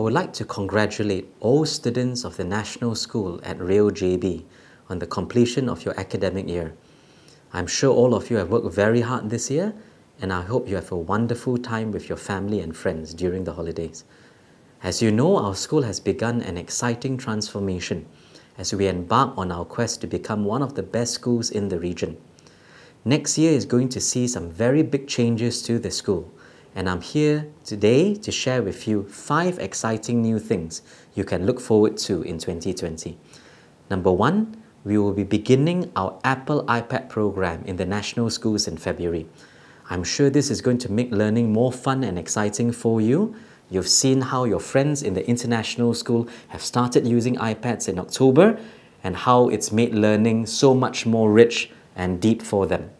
would like to congratulate all students of the National School at Real JB on the completion of your academic year. I'm sure all of you have worked very hard this year and I hope you have a wonderful time with your family and friends during the holidays. As you know, our school has begun an exciting transformation as we embark on our quest to become one of the best schools in the region. Next year is going to see some very big changes to the school, and I'm here today to share with you five exciting new things you can look forward to in 2020. Number one, we will be beginning our Apple iPad program in the national schools in February. I'm sure this is going to make learning more fun and exciting for you. You've seen how your friends in the international school have started using iPads in October and how it's made learning so much more rich and deep for them.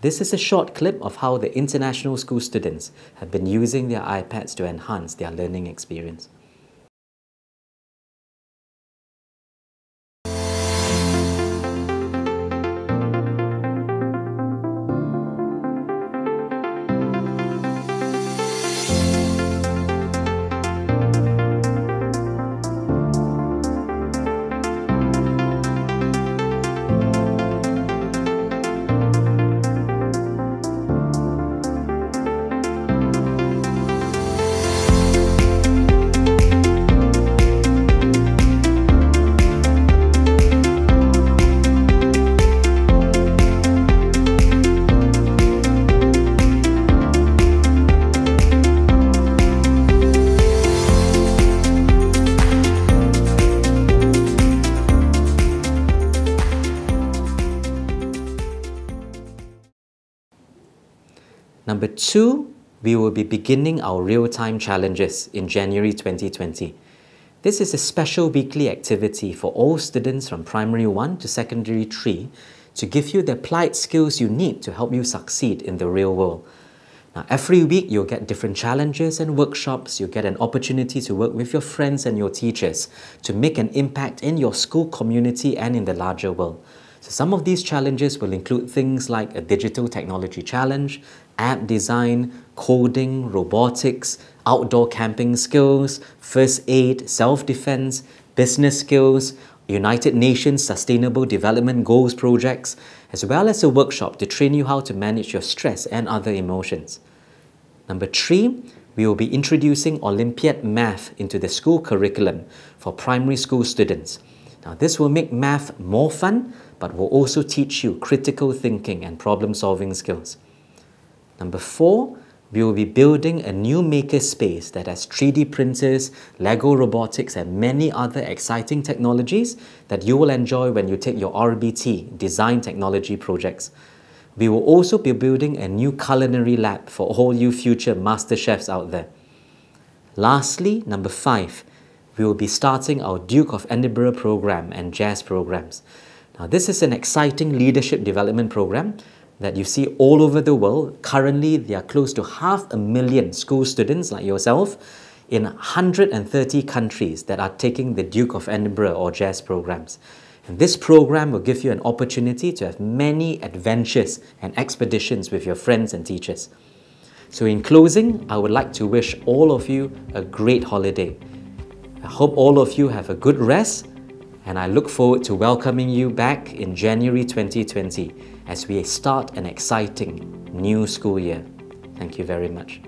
This is a short clip of how the international school students have been using their iPads to enhance their learning experience. Number two, we will be beginning our real-time challenges in January 2020. This is a special weekly activity for all students from primary 1 to secondary 3 to give you the applied skills you need to help you succeed in the real world. Now, every week you'll get different challenges and workshops. You'll get an opportunity to work with your friends and your teachers to make an impact in your school community and in the larger world. So some of these challenges will include things like a digital technology challenge, app design, coding, robotics, outdoor camping skills, first aid, self-defense, business skills, United Nations Sustainable Development Goals projects, as well as a workshop to train you how to manage your stress and other emotions. Number three, we will be introducing Olympiad Math into the school curriculum for primary school students. Now, this will make math more fun, but will also teach you critical thinking and problem solving skills. Number four, we will be building a new maker space that has 3D printers, Lego robotics, and many other exciting technologies that you will enjoy when you take your RBT design technology projects. We will also be building a new culinary lab for all you future master chefs out there. Lastly, number five, we will be starting our Duke of Edinburgh program and jazz programs. Now, this is an exciting leadership development program that you see all over the world. Currently, there are close to half a million school students like yourself in 130 countries that are taking the Duke of Edinburgh or jazz programs. And this program will give you an opportunity to have many adventures and expeditions with your friends and teachers. So, in closing, I would like to wish all of you a great holiday. I hope all of you have a good rest and I look forward to welcoming you back in January 2020 as we start an exciting new school year. Thank you very much.